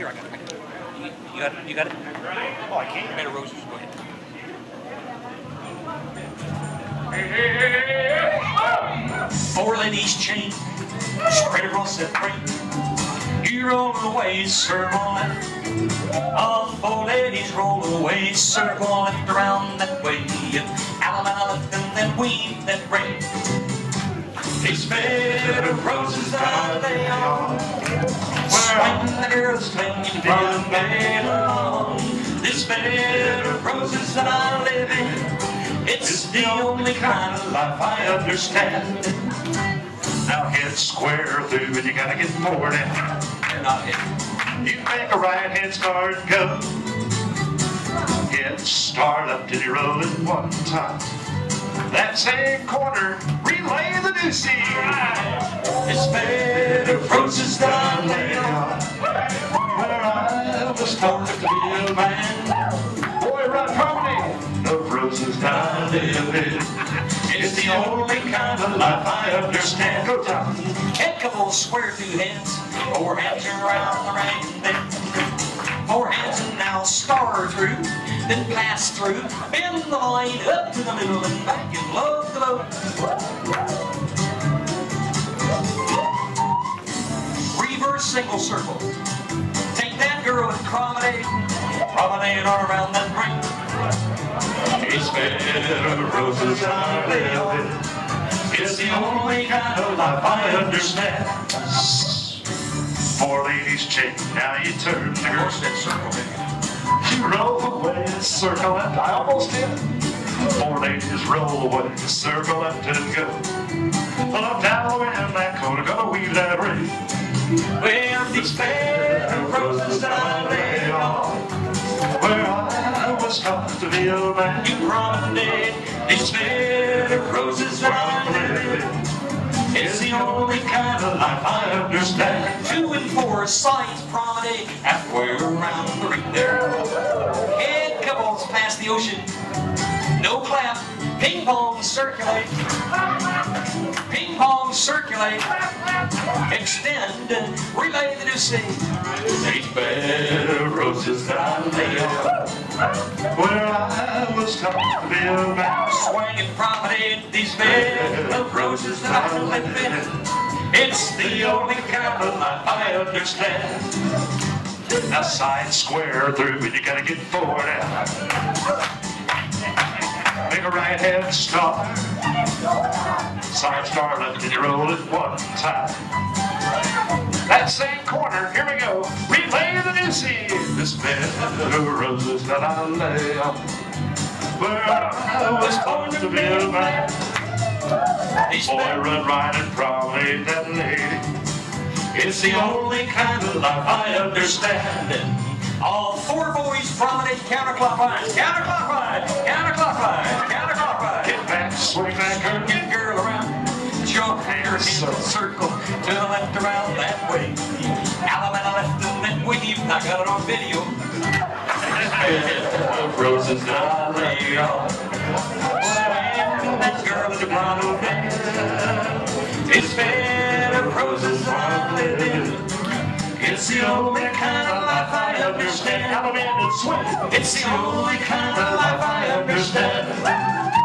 Here, I got it. I. You got it? You got it? Oh, I can't. Of roses. Go ahead. Four ladies chain spread across that frame. You roll away, circle left. All four ladies roll away, circle left around that way. Allemande left and then weave that braid. Of roses. Swing the girls along. This bed of roses that I live in, it's the only kind of life I understand. Now head square through and you gotta get and not it. you make a right hand start go. Head start up till you roll it one time. That same corner, relay the deuce. This bed of roses that I lay. Where I was taught to be a man. boy run harmony roses that I live. It's the only kind of life I understand. Go down. Head couple square through hands, four hands around the ring, hands and now star through, then pass through, bend the line up to the middle and back and love the boat. Reverse single circle. Take that girl and promenade, promenade on around that ring. It's of roses live. It's the only kind of life I understand. Four ladies chain, now you turn the girl. That circle. You roll away, circle left. I almost did. Four ladies roll away, circle and go. Well, I'm down in that corner, gonna weave that ring. Well, these bed of roses I lay on. Where I was taught to be a man. You promenade these bed of roses I live in. It's the only kind of life I understand. And four sides promenade halfway around the ring there. Head couples past the ocean. No clap. Ping pong circulate. Ping pong circulate. Extend. Relay the new scene. Each bed of roses that I. Where I was taught to be a man. Swing and promenade these bed of roses that I live in. It's the only life I understand. Now side square through, and you gotta get forward out. Make a right hand stop. Side star left, and you roll it one time. That same corner, here we go. Relay the new scene. This bed of roses that I lay on. Where I was born to be a man. Boy, run right and promenade that lady. It's the only kind of life I understand. All four boys promenade counterclockwise, counterclockwise, counterclockwise, counterclockwise. Get back, swing that girl. Get girl around. Your hair in a circle to the left around that way. Allemande left and then weave. I got it on video. Roses that I lay that girl the grotto bed. It's bed of roses that I live. It's the only kind of life I understand. Alabama swing. It's the only kind of life I understand.